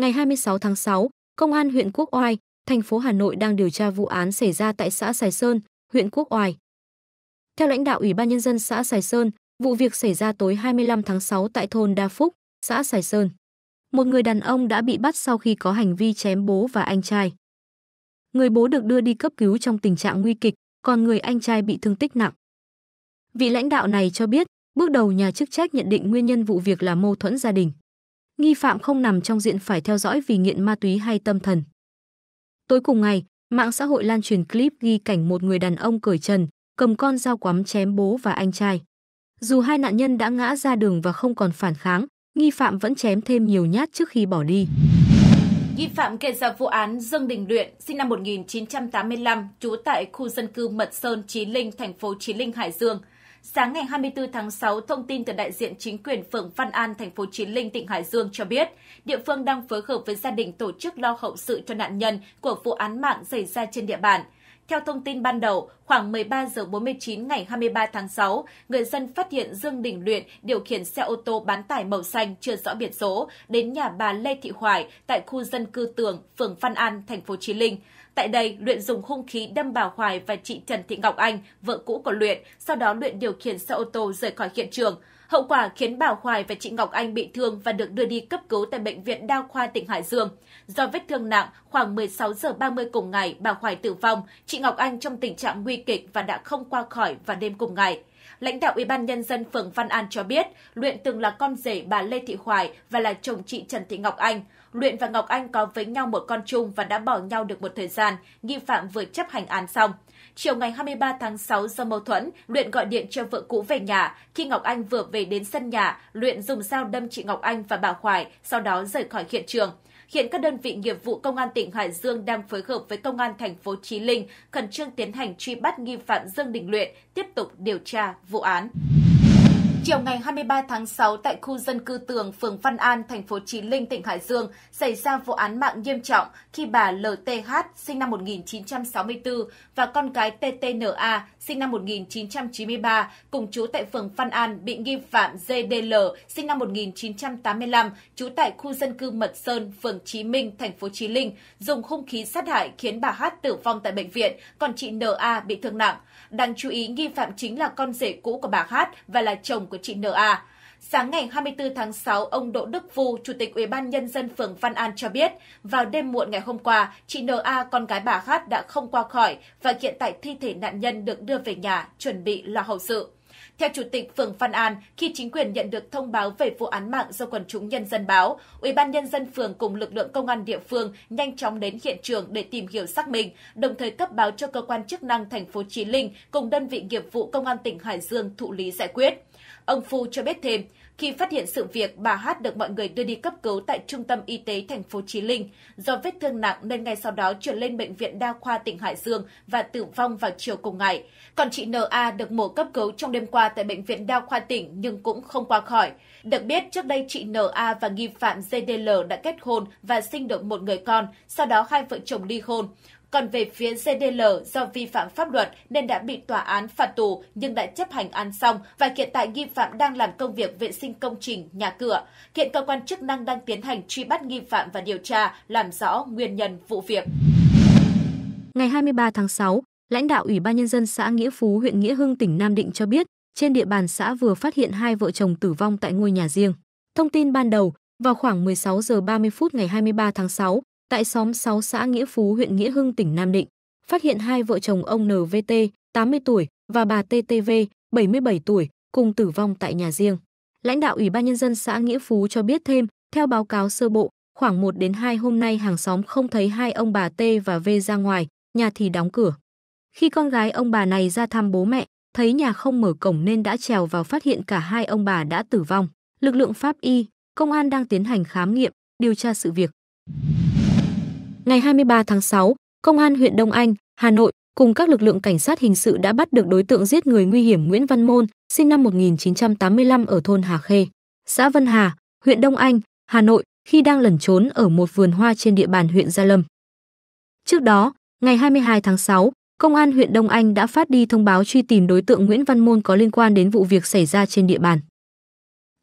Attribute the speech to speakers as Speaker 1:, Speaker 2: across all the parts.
Speaker 1: Ngày 26 tháng 6, Công an huyện Quốc Oai, thành phố Hà Nội đang điều tra vụ án xảy ra tại xã Sài Sơn, huyện Quốc Oai. Theo lãnh đạo Ủy ban nhân dân xã Sài Sơn, vụ việc xảy ra tối 25 tháng 6 tại thôn Đa Phúc, xã Sài Sơn. Một người đàn ông đã bị bắt sau khi có hành vi chém bố và anh trai. Người bố được đưa đi cấp cứu trong tình trạng nguy kịch, còn người anh trai bị thương tích nặng. Vị lãnh đạo này cho biết, bước đầu nhà chức trách nhận định nguyên nhân vụ việc là mâu thuẫn gia đình. Nghi phạm không nằm trong diện phải theo dõi vì nghiện ma túy hay tâm thần. Tối cùng ngày, mạng xã hội lan truyền clip ghi cảnh một người đàn ông cởi trần, cầm con dao quắm chém bố và anh trai. Dù hai nạn nhân đã ngã ra đường và không còn phản kháng, nghi phạm vẫn chém thêm nhiều nhát trước khi bỏ đi.
Speaker 2: Nghi phạm gây ra vụ án Dương Đình Luyện, sinh năm 1985, trú tại khu dân cư Mật Sơn, Chí Linh, thành phố Chí Linh, Hải Dương. Sáng ngày 24 tháng 6, thông tin từ đại diện chính quyền phường Văn An, thành phố Chí Linh, tỉnh Hải Dương cho biết, địa phương đang phối hợp với gia đình tổ chức lo hậu sự cho nạn nhân của vụ án mạng xảy ra trên địa bàn. Theo thông tin ban đầu, khoảng 13 giờ 49 ngày 23 tháng 6, người dân phát hiện Dương Đình Luyện điều khiển xe ô tô bán tải màu xanh chưa rõ biển số đến nhà bà Lê Thị Hoài tại khu dân cư Tường, phường Văn An, thành phố Chí Linh. Tại đây, Luyện dùng hung khí đâm bà Hoài và chị Trần Thị Ngọc Anh, vợ cũ của Luyện, sau đó Luyện điều khiển xe ô tô rời khỏi hiện trường. Hậu quả khiến bà Hoài và chị Ngọc Anh bị thương và được đưa đi cấp cứu tại Bệnh viện Đa khoa tỉnh Hải Dương. Do vết thương nặng, khoảng 16 giờ 30 cùng ngày, bà Hoài tử vong, chị Ngọc Anh trong tình trạng nguy kịch và đã không qua khỏi vào đêm cùng ngày. Lãnh đạo Ủy ban nhân dân phường Văn An cho biết, Luyện từng là con rể bà Lê Thị Hoài và là chồng chị Trần Thị Ngọc Anh. Luyện và Ngọc Anh có với nhau một con chung và đã bỏ nhau được một thời gian, nghi phạm vừa chấp hành án xong. Chiều ngày 23 tháng 6 do mâu thuẫn, Luyện gọi điện cho vợ cũ về nhà. Khi Ngọc Anh vừa về đến sân nhà, Luyện dùng dao đâm chị Ngọc Anh và bà Hoài, sau đó rời khỏi hiện trường. Hiện các đơn vị nghiệp vụ Công an tỉnh Hải Dương đang phối hợp với Công an thành phố Chí Linh khẩn trương tiến hành truy bắt nghi phạm Dương Đình Luyện, tiếp tục điều tra vụ án. Chiều ngày 23 tháng 6 tại khu dân cư Tường, phường Văn An, thành phố Chí Linh, tỉnh Hải Dương xảy ra vụ án mạng nghiêm trọng khi bà LTH sinh năm 1964 và con gái TTNA sinh năm 1993 cùng chú tại phường Văn An bị nghi phạm GDL sinh năm 1985 trú tại khu dân cư Mật Sơn, phường Chí Minh, thành phố Chí Linh dùng hung khí sát hại khiến bà H tử vong tại bệnh viện, còn chị NA bị thương nặng. Đáng chú ý nghi phạm chính là con rể cũ của bà H và là chồng của chị N.A. Sáng ngày 24 tháng 6, ông Đỗ Đức Phu, Chủ tịch Ủy ban Nhân dân phường Văn An cho biết, vào đêm muộn ngày hôm qua, chị N.A, con gái bà Hát đã không qua khỏi và hiện tại thi thể nạn nhân được đưa về nhà, chuẩn bị lo hậu sự. Theo Chủ tịch phường Văn An, khi chính quyền nhận được thông báo về vụ án mạng do quần chúng nhân dân báo, Ủy ban nhân dân phường cùng lực lượng công an địa phương nhanh chóng đến hiện trường để tìm hiểu xác minh, đồng thời cấp báo cho cơ quan chức năng thành phố Chí Linh cùng đơn vị nghiệp vụ công an tỉnh Hải Dương thụ lý giải quyết. Ông Phu cho biết thêm, khi phát hiện sự việc, bà Hát được mọi người đưa đi cấp cứu tại Trung tâm Y tế thành phố Chí Linh. Do vết thương nặng nên ngay sau đó chuyển lên Bệnh viện Đa khoa tỉnh Hải Dương và tử vong vào chiều cùng ngày. Còn chị NA được mổ cấp cứu trong đêm qua tại Bệnh viện Đa khoa tỉnh nhưng cũng không qua khỏi. Được biết, trước đây chị NA và nghi phạm GDL đã kết hôn và sinh được một người con, sau đó hai vợ chồng ly hôn. Còn về phía GDL do vi phạm pháp luật nên đã bị tòa án phạt tù nhưng đã chấp hành án xong và hiện tại nghi phạm đang làm công việc vệ sinh công trình, nhà cửa. Hiện cơ quan chức năng đang tiến hành truy bắt nghi phạm và điều tra, làm rõ nguyên nhân vụ việc.
Speaker 1: Ngày 23 tháng 6, lãnh đạo Ủy ban Nhân dân xã Nghĩa Phú, huyện Nghĩa Hưng, tỉnh Nam Định cho biết, trên địa bàn xã vừa phát hiện hai vợ chồng tử vong tại ngôi nhà riêng. Thông tin ban đầu, vào khoảng 16 giờ 30 phút ngày 23 tháng 6, tại xóm 6 xã Nghĩa Phú, huyện Nghĩa Hưng, tỉnh Nam Định, phát hiện hai vợ chồng ông NVT, 80 tuổi, và bà TTV, 77 tuổi, cùng tử vong tại nhà riêng. Lãnh đạo Ủy ban Nhân dân xã Nghĩa Phú cho biết thêm, theo báo cáo sơ bộ, khoảng 1 đến 2 hôm nay hàng xóm không thấy hai ông bà T và V ra ngoài, nhà thì đóng cửa. Khi con gái ông bà này ra thăm bố mẹ, thấy nhà không mở cổng nên đã trèo vào phát hiện cả hai ông bà đã tử vong. Lực lượng pháp y, công an đang tiến hành khám nghiệm, điều tra sự việc. Ngày 23 tháng 6, Công an huyện Đông Anh, Hà Nội cùng các lực lượng cảnh sát hình sự đã bắt được đối tượng giết người nguy hiểm Nguyễn Văn Môn, sinh năm 1985 ở thôn Hà Khê, xã Vân Hà, huyện Đông Anh, Hà Nội khi đang lẩn trốn ở một vườn hoa trên địa bàn huyện Gia Lâm. Trước đó, ngày 22 tháng 6, Công an huyện Đông Anh đã phát đi thông báo truy tìm đối tượng Nguyễn Văn Môn có liên quan đến vụ việc xảy ra trên địa bàn.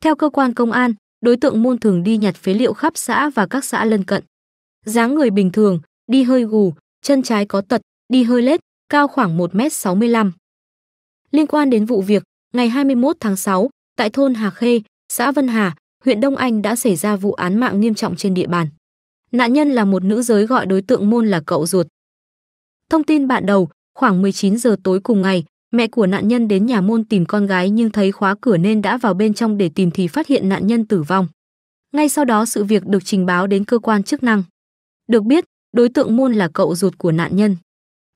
Speaker 1: Theo cơ quan công an, đối tượng môn thường đi nhặt phế liệu khắp xã và các xã lân cận dáng người bình thường, đi hơi gù, chân trái có tật, đi hơi lết, cao khoảng 1m65. Liên quan đến vụ việc, ngày 21 tháng 6, tại thôn Hà Khê, xã Vân Hà, huyện Đông Anh đã xảy ra vụ án mạng nghiêm trọng trên địa bàn. Nạn nhân là một nữ giới gọi đối tượng môn là cậu ruột. Thông tin bạn đầu, khoảng 19 giờ tối cùng ngày, mẹ của nạn nhân đến nhà môn tìm con gái nhưng thấy khóa cửa nên đã vào bên trong để tìm thì phát hiện nạn nhân tử vong. Ngay sau đó sự việc được trình báo đến cơ quan chức năng. Được biết, đối tượng môn là cậu ruột của nạn nhân.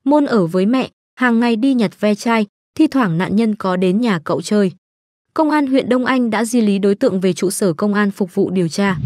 Speaker 1: Môn ở với mẹ, hàng ngày đi nhặt ve chai, thi thoảng nạn nhân có đến nhà cậu chơi. Công an huyện Đông Anh đã di lý đối tượng về trụ sở công an phục vụ điều tra.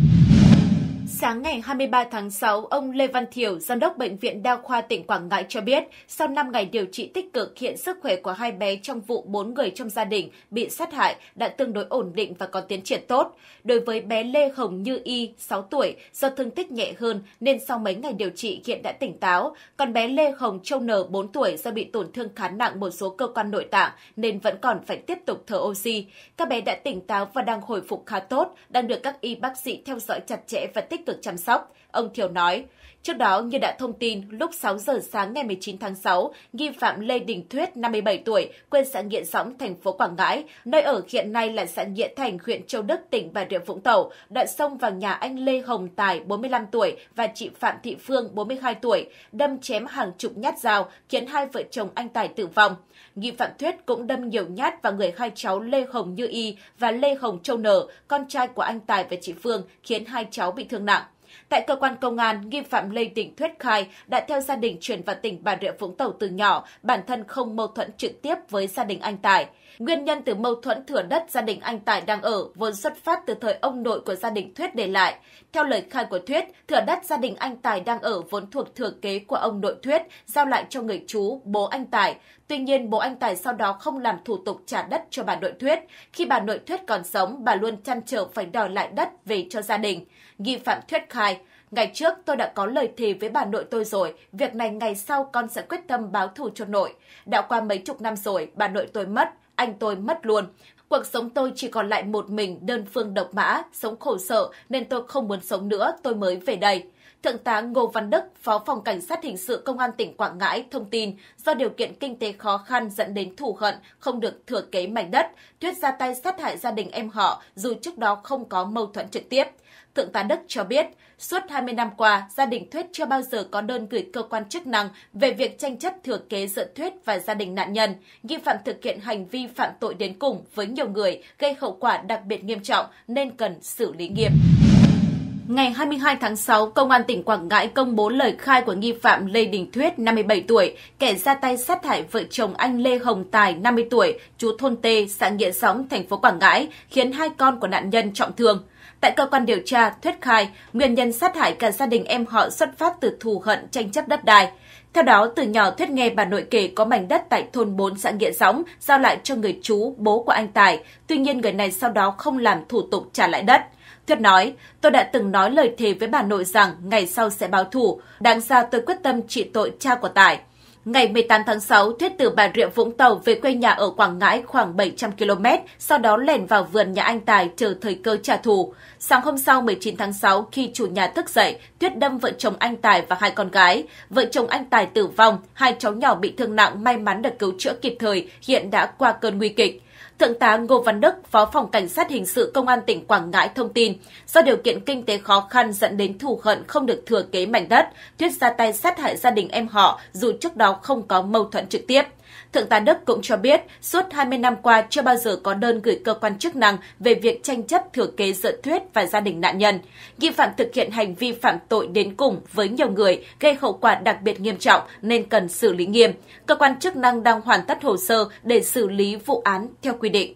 Speaker 2: Sáng ngày 23 tháng 6, ông Lê Văn Thiểu, Giám đốc Bệnh viện Đa khoa tỉnh Quảng Ngãi cho biết, sau 5 ngày điều trị tích cực, hiện sức khỏe của hai bé trong vụ 4 người trong gia đình bị sát hại đã tương đối ổn định và có tiến triển tốt. Đối với bé Lê Hồng Như Y, 6 tuổi, do thương tích nhẹ hơn nên sau mấy ngày điều trị hiện đã tỉnh táo. Còn bé Lê Hồng Châu Nở, 4 tuổi, do bị tổn thương khá nặng một số cơ quan nội tạng nên vẫn còn phải tiếp tục thở oxy. Các bé đã tỉnh táo và đang hồi phục khá tốt, đang được các y bác sĩ theo dõi chặt chẽ và tích cực chăm sóc. Ông Thiều nói, Trước đó, như đã thông tin, lúc 6 giờ sáng ngày 19 tháng 6, nghi phạm Lê Đình Thuyết, 57 tuổi, quê xã Nghĩa Dõng, thành phố Quảng Ngãi, nơi ở hiện nay là xã Nghĩa Thành, huyện Châu Đức, tỉnh Bà Rịa Vũng Tàu, đã xông vào nhà anh Lê Hồng Tài, 45 tuổi, và chị Phạm Thị Phương, 42 tuổi, đâm chém hàng chục nhát dao, khiến hai vợ chồng anh Tài tử vong. Nghi phạm Thuyết cũng đâm nhiều nhát vào người hai cháu Lê Hồng Như Y và Lê Hồng Châu Nở, con trai của anh Tài và chị Phương, khiến hai cháu bị thương nặng. Tại cơ quan công an, nghi phạm Lê Đình Thuyết khai đã theo gia đình chuyển vào tỉnh Bà Rịa Vũng Tàu từ nhỏ, bản thân không mâu thuẫn trực tiếp với gia đình anh Tài. Nguyên nhân từ mâu thuẫn thửa đất gia đình anh Tài đang ở vốn xuất phát từ thời ông nội của gia đình Thuyết để lại. Theo lời khai của Thuyết, thửa đất gia đình anh Tài đang ở vốn thuộc thừa kế của ông nội Thuyết, giao lại cho người chú, bố anh Tài. Tuy nhiên, bố anh Tài sau đó không làm thủ tục trả đất cho bà nội Thuyết. Khi bà nội Thuyết còn sống, bà luôn chăn trở phải đòi lại đất về cho gia đình. Nghi phạm Thuyết khai, Ngày trước tôi đã có lời thề với bà nội tôi rồi, việc này ngày sau con sẽ quyết tâm báo thù cho nội. Đã qua mấy chục năm rồi, bà nội tôi mất, anh tôi mất luôn. Cuộc sống tôi chỉ còn lại một mình, đơn phương độc mã, sống khổ sở nên tôi không muốn sống nữa, tôi mới về đây. Thượng tá Ngô Văn Đức, Phó phòng Cảnh sát Hình sự Công an tỉnh Quảng Ngãi thông tin do điều kiện kinh tế khó khăn dẫn đến thù hận, không được thừa kế mảnh đất, Tuyết ra tay sát hại gia đình em họ dù trước đó không có mâu thuẫn trực tiếp. Thượng tá Đức cho biết, suốt 20 năm qua, gia đình Thuyết chưa bao giờ có đơn gửi cơ quan chức năng về việc tranh chấp thừa kế giữa Thuyết và gia đình nạn nhân. Nghi phạm thực hiện hành vi phạm tội đến cùng với nhiều người, gây hậu quả đặc biệt nghiêm trọng nên cần xử lý nghiêm. Ngày 22 tháng 6, Công an tỉnh Quảng Ngãi công bố lời khai của nghi phạm Lê Đình Thuyết, 57 tuổi, kẻ ra tay sát hại vợ chồng anh Lê Hồng Tài, 50 tuổi, chú thôn Tê, xã Nghĩa Sóng, thành phố Quảng Ngãi, khiến hai con của nạn nhân trọng thương. Tại cơ quan điều tra, Thuyết khai nguyên nhân sát hại cả gia đình em họ xuất phát từ thù hận tranh chấp đất đai. Theo đó, từ nhỏ Thuyết nghe bà nội kể có mảnh đất tại thôn 4 xã Nghĩa Sóng giao lại cho người chú, bố của anh Tài. Tuy nhiên người này sau đó không làm thủ tục trả lại đất. Thuyết nói, tôi đã từng nói lời thề với bà nội rằng ngày sau sẽ báo thù. Đáng ra tôi quyết tâm trị tội cha của Tài. Ngày 18 tháng 6, Thuyết từ Bà Rịa Vũng Tàu về quê nhà ở Quảng Ngãi khoảng 700 km, sau đó lẻn vào vườn nhà anh Tài chờ thời cơ trả thù. Sáng hôm sau 19 tháng 6, khi chủ nhà thức dậy, Thuyết đâm vợ chồng anh Tài và hai con gái. Vợ chồng anh Tài tử vong, hai cháu nhỏ bị thương nặng may mắn được cứu chữa kịp thời, hiện đã qua cơn nguy kịch. Thượng tá Ngô Văn Đức, Phó phòng Cảnh sát Hình sự Công an tỉnh Quảng Ngãi thông tin, do điều kiện kinh tế khó khăn dẫn đến thù hận không được thừa kế mảnh đất, Thuyết ra tay sát hại gia đình em họ dù trước đó không có mâu thuẫn trực tiếp. Thượng tá Đức cũng cho biết, suốt 20 năm qua chưa bao giờ có đơn gửi cơ quan chức năng về việc tranh chấp thừa kế giữa Thuyết và gia đình nạn nhân. Nghi phạm thực hiện hành vi phạm tội đến cùng với nhiều người, gây hậu quả đặc biệt nghiêm trọng nên cần xử lý nghiêm. Cơ quan chức năng đang hoàn tất hồ sơ để xử lý vụ án theo quy định.